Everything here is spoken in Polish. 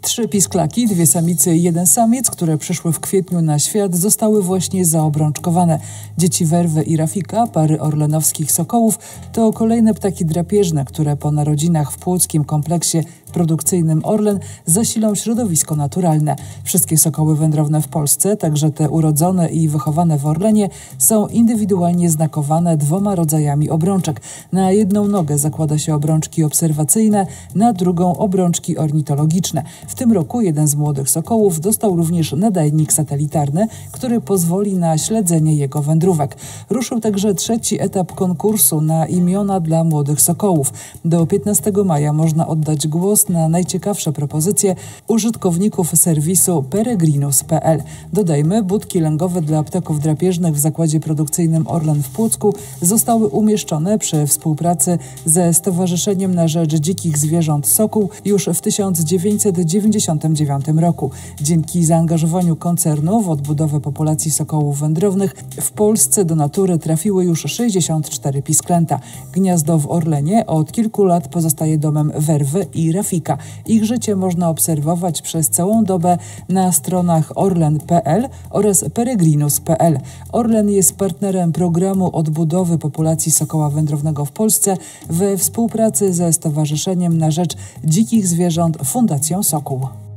Trzy pisklaki, dwie samice i jeden samiec, które przyszły w kwietniu na świat, zostały właśnie zaobrączkowane. Dzieci Werwy i Rafika, pary orlenowskich sokołów, to kolejne ptaki drapieżne, które po narodzinach w płockim kompleksie produkcyjnym Orlen zasilą środowisko naturalne. Wszystkie sokoły wędrowne w Polsce, także te urodzone i wychowane w Orlenie, są indywidualnie znakowane dwoma rodzajami obrączek. Na jedną nogę zakłada się obrączki obserwacyjne, na drugą obrączki ornitologiczne. W tym roku jeden z młodych sokołów dostał również nadajnik satelitarny, który pozwoli na śledzenie jego wędrówek. Ruszył także trzeci etap konkursu na imiona dla młodych sokołów. Do 15 maja można oddać głos na najciekawsze propozycje użytkowników serwisu peregrinus.pl. Dodajmy, budki lęgowe dla apteków drapieżnych w zakładzie produkcyjnym Orlen w Płocku zostały umieszczone przy współpracy ze Stowarzyszeniem na Rzecz Dzikich Zwierząt Sokół już w 1990 1999 roku. Dzięki zaangażowaniu koncernu w odbudowę populacji sokołów wędrownych w Polsce do natury trafiły już 64 pisklęta. Gniazdo w Orlenie od kilku lat pozostaje domem werwy i rafika. Ich życie można obserwować przez całą dobę na stronach orlen.pl oraz peregrinus.pl. Orlen jest partnerem programu odbudowy populacji sokoła wędrownego w Polsce we współpracy ze Stowarzyszeniem na Rzecz Dzikich Zwierząt Fundacją Sokół.